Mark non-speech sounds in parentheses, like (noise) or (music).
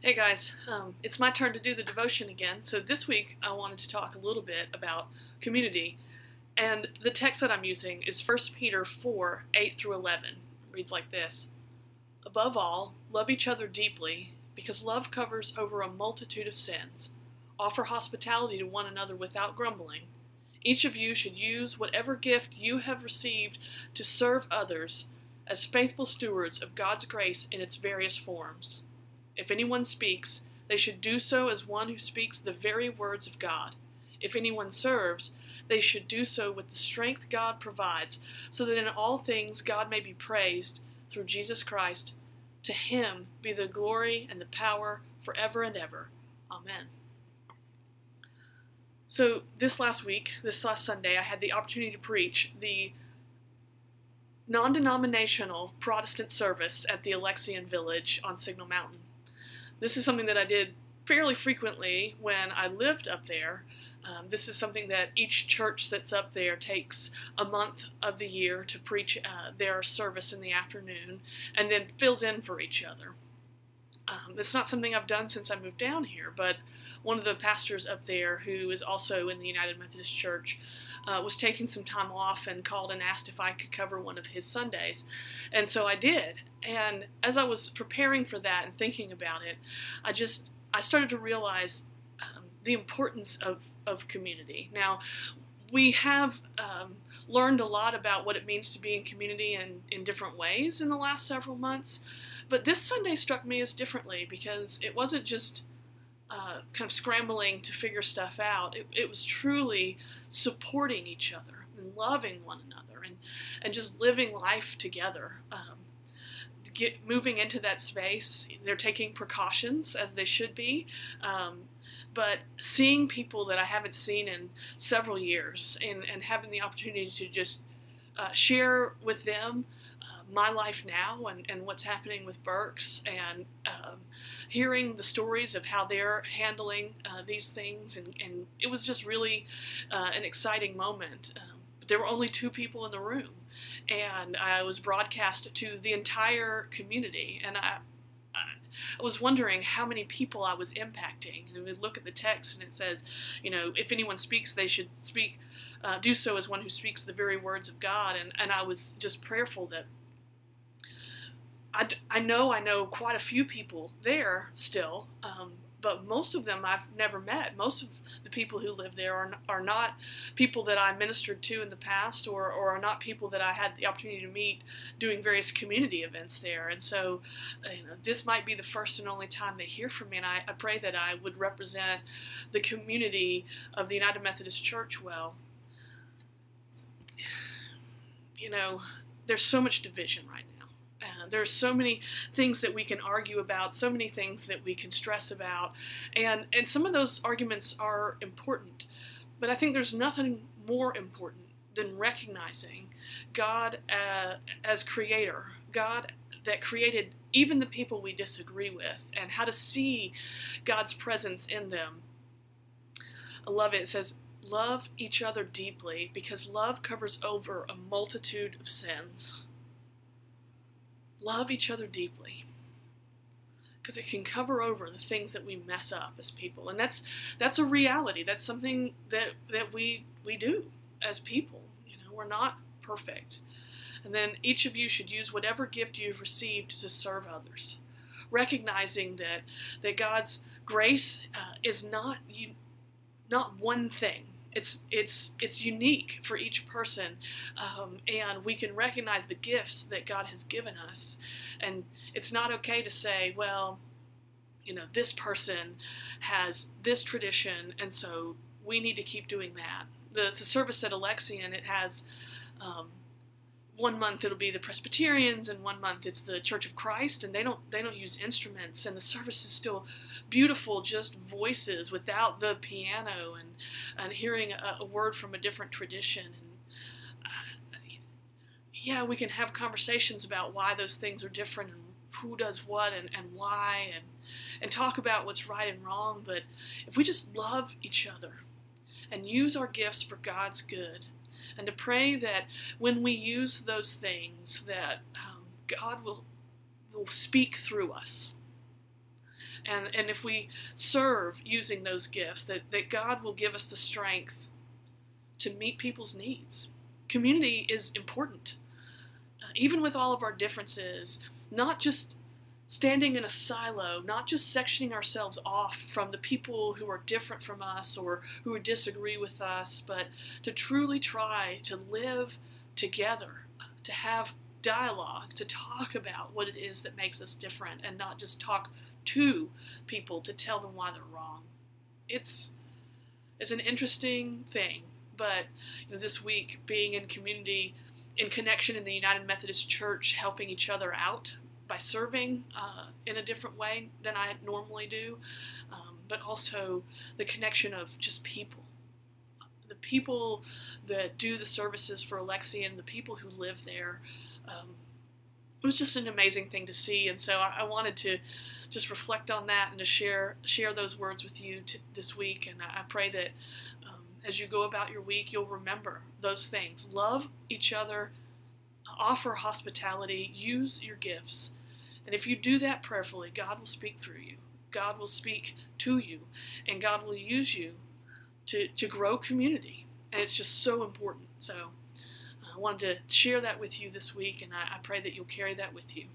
Hey guys, um, it's my turn to do the devotion again. So this week I wanted to talk a little bit about community. And the text that I'm using is 1 Peter 4 8 through 11. It reads like this Above all, love each other deeply, because love covers over a multitude of sins. Offer hospitality to one another without grumbling. Each of you should use whatever gift you have received to serve others as faithful stewards of God's grace in its various forms. If anyone speaks, they should do so as one who speaks the very words of God. If anyone serves, they should do so with the strength God provides, so that in all things God may be praised through Jesus Christ. To him be the glory and the power forever and ever. Amen. So, this last week, this last Sunday, I had the opportunity to preach the non denominational Protestant service at the Alexian Village on Signal Mountain. This is something that I did fairly frequently when I lived up there. Um, this is something that each church that's up there takes a month of the year to preach uh, their service in the afternoon and then fills in for each other. Um, it's not something I've done since I moved down here, but one of the pastors up there, who is also in the United Methodist Church, uh, was taking some time off and called and asked if I could cover one of his Sundays. And so I did. And as I was preparing for that and thinking about it, I just I started to realize um, the importance of, of community. Now, we have um, learned a lot about what it means to be in community in, in different ways in the last several months. But this Sunday struck me as differently because it wasn't just uh, kind of scrambling to figure stuff out. It, it was truly supporting each other and loving one another and, and just living life together. Um, get moving into that space, they're taking precautions as they should be. Um, but seeing people that I haven't seen in several years and, and having the opportunity to just uh, share with them my life now and, and what's happening with Burks and um, hearing the stories of how they're handling uh, these things. And, and, it was just really uh, an exciting moment. Um, there were only two people in the room, and I was broadcast to the entire community. And I, I was wondering how many people I was impacting. And we look at the text, and it says, you know, if anyone speaks, they should speak, uh, do so as one who speaks the very words of God. And, and I was just prayerful that I, I know I know quite a few people there still, um, but most of them I've never met. Most of the people who live there are, are not people that I ministered to in the past or, or are not people that I had the opportunity to meet doing various community events there. And so uh, you know, this might be the first and only time they hear from me, and I, I pray that I would represent the community of the United Methodist Church well. (sighs) You know, there's so much division right now uh, are so many things that we can argue about, so many things that we can stress about, and and some of those arguments are important. But I think there's nothing more important than recognizing God uh, as creator, God that created even the people we disagree with, and how to see God's presence in them. I love it. It says, Love each other deeply because love covers over a multitude of sins love each other deeply. Because it can cover over the things that we mess up as people. And that's that's a reality. That's something that that we we do as people you know? We're not perfect. And then each of you should use whatever gift you've received to serve others. Recognizing that that God's grace uh, is not you not one thing it's it's it's unique for each person, um, and we can recognize the gifts that God has given us. And it's not okay to say, well, you know, this person has this tradition, and so we need to keep doing that. The, the service at Alexian, it has um, one month it'll be the Presbyterians, and one month it's the Church of Christ, and they don't they don't use instruments, and the service is still beautiful, just voices without the piano, and and hearing a, a word from a different tradition, and uh, yeah, we can have conversations about why those things are different and who does what and, and why, and and talk about what's right and wrong. But if we just love each other and use our gifts for God's good and to pray that when we use those things that um, God will will speak through us And, and if we serve using those gifts, that, that God will give us the strength to meet people's needs. Community is important. Uh, even with all of our differences, not just standing in a silo, not just sectioning ourselves off from the people who are different from us or who disagree with us, but to truly try to live together, to have dialogue, to talk about what it is that makes us different and not just talk to people to tell them why they're wrong. It's it's an interesting thing, but you know, this week being in community in connection in the United Methodist Church, helping each other out by serving uh, in a different way than I normally do, um, but also the connection of just people. The people that do the services for Alexian, the people who live there. Um, it was just an amazing thing to see, and so I, I, wanted to just reflect on that and to share share those words with you this week. And I, I pray that um, as you go about your week, you'll remember those things. Love each other, offer hospitality, use your gifts, and if you do that prayerfully, God will speak through you. God will speak to you, and God will use you to, to grow community. And it's just so important. So uh, I wanted to share that with you this week, and I, I pray that you'll carry that with you.